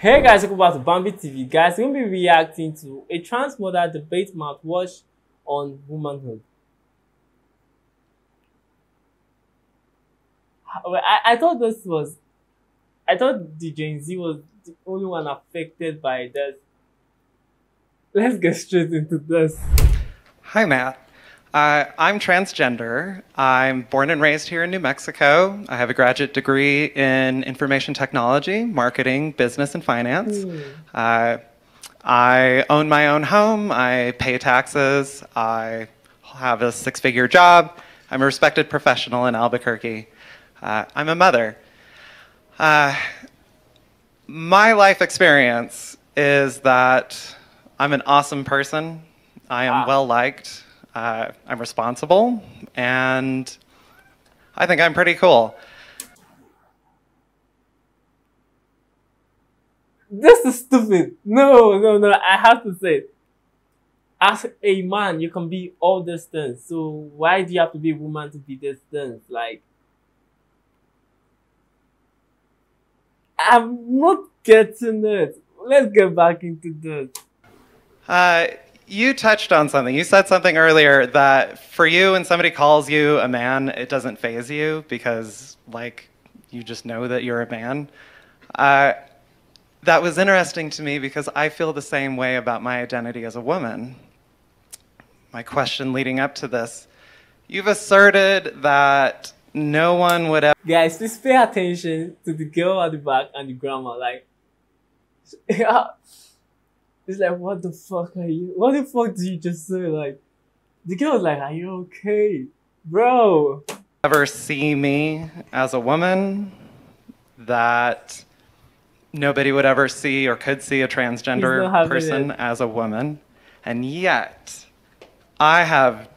Hey guys, welcome back to Bambi TV. Guys, we're gonna be reacting to a trans mother debate Matt Walsh on womanhood. I, I thought this was, I thought the Gen Z was the only one affected by this. Let's get straight into this. Hi, Matt. Uh, I'm transgender. I'm born and raised here in New Mexico. I have a graduate degree in information technology, marketing, business, and finance. Mm. Uh, I own my own home. I pay taxes. I have a six figure job. I'm a respected professional in Albuquerque. Uh, I'm a mother. Uh, my life experience is that I'm an awesome person. I am ah. well liked. Uh, I'm responsible, and I think I'm pretty cool. This is stupid. No, no, no. I have to say, as a man, you can be all these things. So why do you have to be a woman to be this things? Like, I'm not getting it. Let's get back into this. Uh, you touched on something. You said something earlier that for you, when somebody calls you a man, it doesn't phase you because, like, you just know that you're a man. Uh, that was interesting to me because I feel the same way about my identity as a woman. My question leading up to this you've asserted that no one would ever. Guys, please pay attention to the girl at the back and the grandma. Like, It's like, what the fuck are you? What the fuck did you just say? Like, the girl was like, are you okay? Bro. Ever see me as a woman that nobody would ever see or could see a transgender person it. as a woman. And yet, I have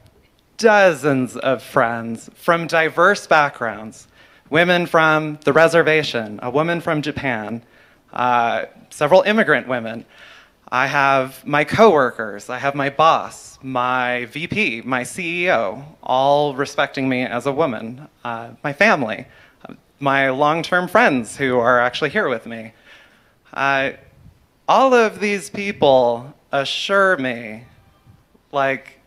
dozens of friends from diverse backgrounds women from the reservation, a woman from Japan, uh, several immigrant women. I have my coworkers, I have my boss, my VP, my CEO, all respecting me as a woman, uh, my family, my long term friends who are actually here with me. Uh, all of these people assure me, like,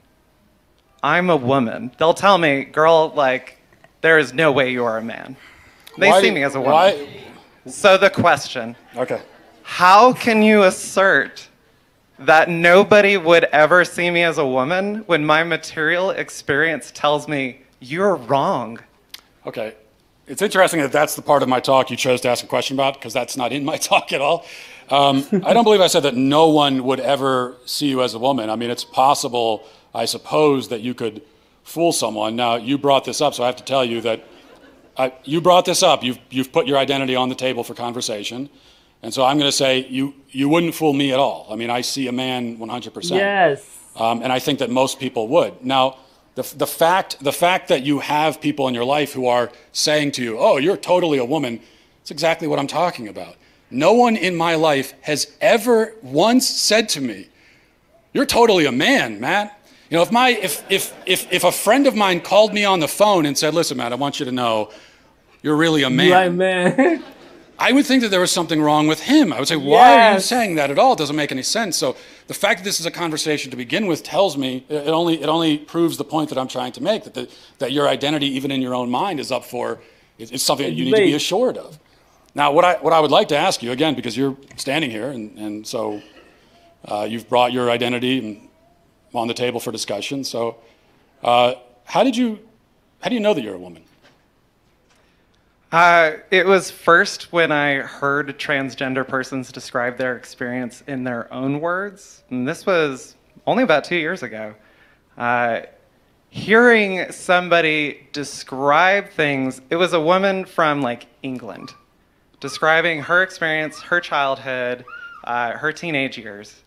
I'm a woman. They'll tell me, girl, like, there is no way you are a man. They why see me as a woman. Why? So the question. Okay. How can you assert that nobody would ever see me as a woman when my material experience tells me you're wrong. Okay. It's interesting that that's the part of my talk you chose to ask a question about because that's not in my talk at all. Um, I don't believe I said that no one would ever see you as a woman. I mean, it's possible, I suppose, that you could fool someone. Now, you brought this up, so I have to tell you that I, you brought this up. You've, you've put your identity on the table for conversation. And so I'm going to say you, you wouldn't fool me at all. I mean, I see a man 100%. Yes. Um, and I think that most people would. Now, the, the, fact, the fact that you have people in your life who are saying to you, oh, you're totally a woman, it's exactly what I'm talking about. No one in my life has ever once said to me, you're totally a man, Matt. You know, if, my, if, if, if, if a friend of mine called me on the phone and said, listen, Matt, I want you to know you're really a man. Right, man. I would think that there was something wrong with him. I would say, why yes. are you saying that at all? It doesn't make any sense. So the fact that this is a conversation to begin with tells me it only it only proves the point that I'm trying to make that the, that your identity, even in your own mind, is up for it's something that you need to be assured of. Now, what I what I would like to ask you again, because you're standing here, and and so uh, you've brought your identity on the table for discussion. So, uh, how did you how do you know that you're a woman? Uh, it was first when I heard transgender persons describe their experience in their own words, and this was only about two years ago. Uh, hearing somebody describe things, it was a woman from like England describing her experience, her childhood, uh, her teenage years.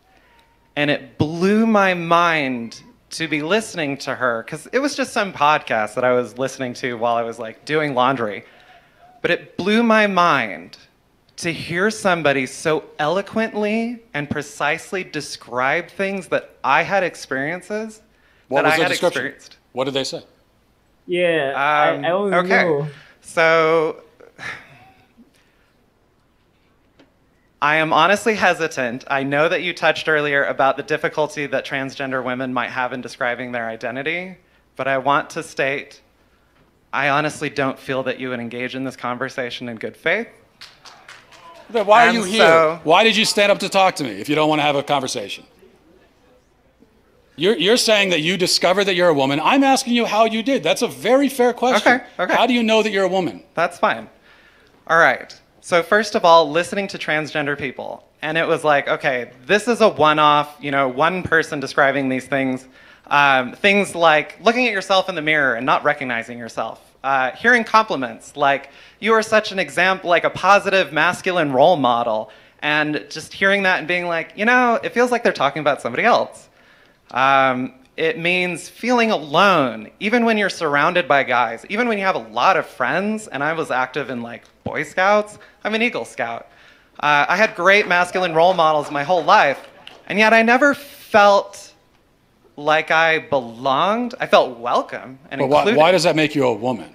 And it blew my mind to be listening to her because it was just some podcast that I was listening to while I was like doing laundry. But it blew my mind to hear somebody so eloquently and precisely describe things that I had experiences what that I had experienced. What did they say? Yeah, um, I, I only okay. Know. So I am honestly hesitant. I know that you touched earlier about the difficulty that transgender women might have in describing their identity, but I want to state I honestly don't feel that you would engage in this conversation in good faith. Then why are you here? So, why did you stand up to talk to me if you don't want to have a conversation? You're, you're saying that you discovered that you're a woman. I'm asking you how you did. That's a very fair question. Okay, okay. How do you know that you're a woman? That's fine. All right. So first of all, listening to transgender people, and it was like, okay, this is a one-off, you know, one person describing these things. Um, things like looking at yourself in the mirror and not recognizing yourself. Uh, hearing compliments like, you are such an example, like a positive masculine role model. And just hearing that and being like, you know, it feels like they're talking about somebody else. Um, it means feeling alone, even when you're surrounded by guys, even when you have a lot of friends. And I was active in like Boy Scouts, I'm an Eagle Scout. Uh, I had great masculine role models my whole life, and yet I never felt like I belonged. I felt welcome and but included. Why, why does that make you a woman?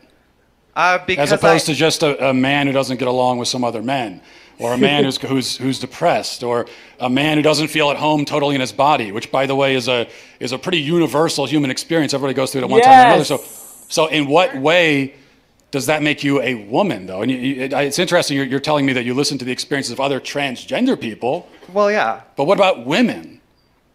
Uh, As opposed I, to just a, a man who doesn't get along with some other men or a man who's, who's, who's depressed, or a man who doesn't feel at home totally in his body, which, by the way, is a, is a pretty universal human experience. Everybody goes through it at one yes. time or another. So, so, in what way does that make you a woman, though? And you, you, it, it's interesting, you're, you're telling me that you listen to the experiences of other transgender people. Well, yeah. But what about women?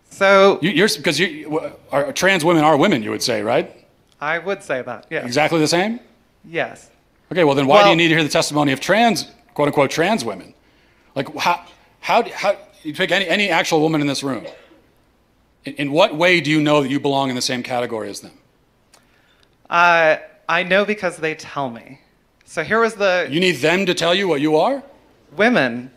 So, you, are because you, are, trans women are women, you would say, right? I would say that, yeah. Exactly the same? Yes. Okay, well, then why well, do you need to hear the testimony of trans, quote unquote, trans women? Like, how, how, how you pick any, any actual woman in this room. In, in what way do you know that you belong in the same category as them? Uh, I know because they tell me. So here was the. You need them to tell you what you are? Women.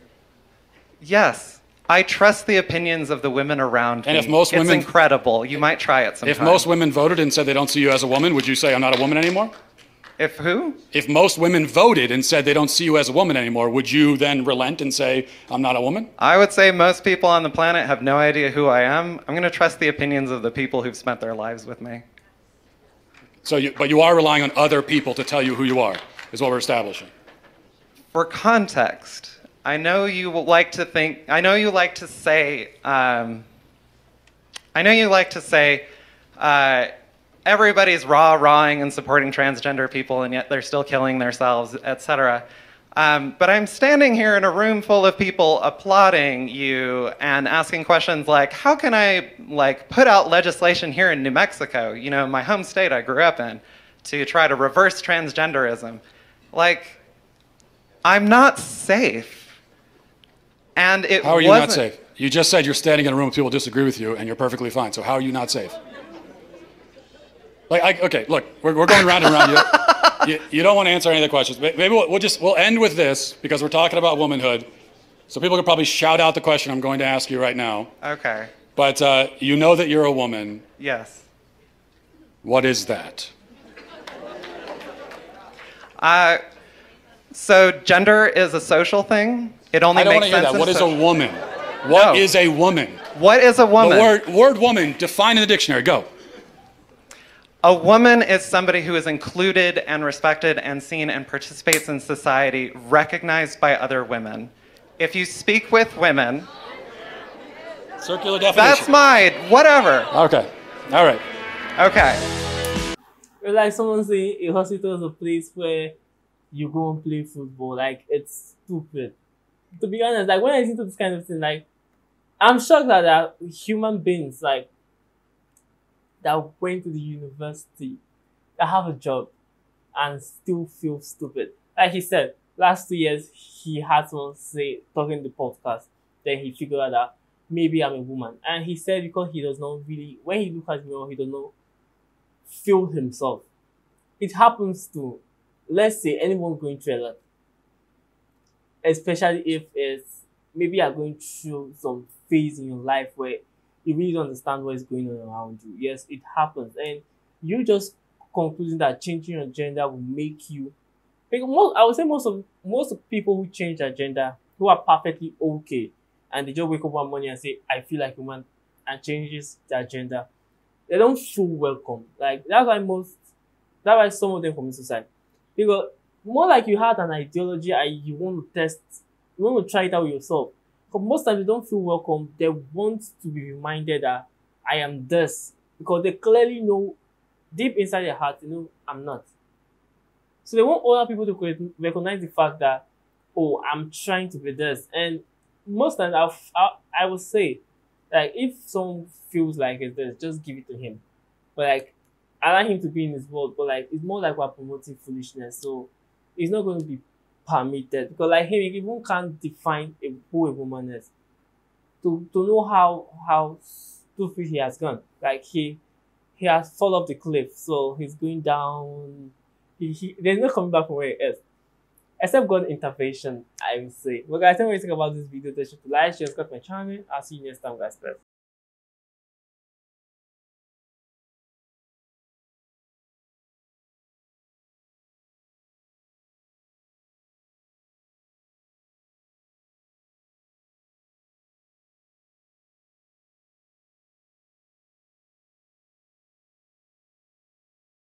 Yes. I trust the opinions of the women around and me. if most women. It's incredible. You might try it sometime. If most women voted and said they don't see you as a woman, would you say, I'm not a woman anymore? If who? If most women voted and said they don't see you as a woman anymore, would you then relent and say, I'm not a woman? I would say most people on the planet have no idea who I am. I'm going to trust the opinions of the people who've spent their lives with me. So, you, but you are relying on other people to tell you who you are, is what we're establishing. For context, I know you like to think, I know you like to say, um, I know you like to say, uh, everybody's raw rahing and supporting transgender people, and yet they're still killing themselves, etc. Um, but I'm standing here in a room full of people applauding you and asking questions like, how can I like put out legislation here in New Mexico, you know, my home state I grew up in, to try to reverse transgenderism? Like, I'm not safe. And it How are you not safe? You just said you're standing in a room with people who disagree with you and you're perfectly fine. So how are you not safe? Like, I, okay, look, we're, we're going round and round. You, you, you, don't want to answer any of the questions. Maybe we'll, we'll, just we'll end with this because we're talking about womanhood. So people can probably shout out the question I'm going to ask you right now. Okay. But uh, you know that you're a woman. Yes. What is that? Uh, so gender is a social thing. It only I don't makes want to hear that. What is a woman? What no. is a woman? What is a woman? The word, word woman, define in the dictionary. Go. A woman is somebody who is included and respected and seen and participates in society, recognized by other women. If you speak with women, circular definition. That's mine. Whatever. Okay. All right. Okay. Like someone saying a hospital is a place where you go and play football. Like it's stupid. To be honest, like when I listen to this kind of thing, like I'm shocked that, that human beings like that went to the university that have a job and still feel stupid. Like he said, last two years he had someone say talking the podcast. Then he figured out that maybe I'm a woman. And he said because he does not really when he looks at me or he does not feel himself. It happens to let's say anyone going through a lot. Especially if it's maybe you're going through some phase in your life where you really don't understand what is going on around you. Yes, it happens. And you just concluding that changing your gender will make you because most I would say most of most people who change their gender who are perfectly okay and they just wake up one morning and say, I feel like a man and changes their gender, they don't feel welcome. Like that's why most that's why some of them commit suicide. Because more like you had an ideology and you want to test you want to try it out yourself. But most times they don't feel welcome. They want to be reminded that I am this because they clearly know deep inside their heart, you know, I'm not. So they want other people to recognize the fact that, oh, I'm trying to be this. And most times I'll, I'll, I will say, like, if someone feels like it's this, just give it to him. But like, allow him to be in his world. But like, it's more like we're promoting foolishness. So it's not going to be permitted because like him, he even can't define a, who a woman is. To to know how how stupid he has gone. Like he he has fallen off the cliff, so he's going down. He, he there's no coming back from where he is. Except God intervention, I will say. Well guys, what you think about this video. Forget to like, share, subscribe my channel. I'll see you next time guys.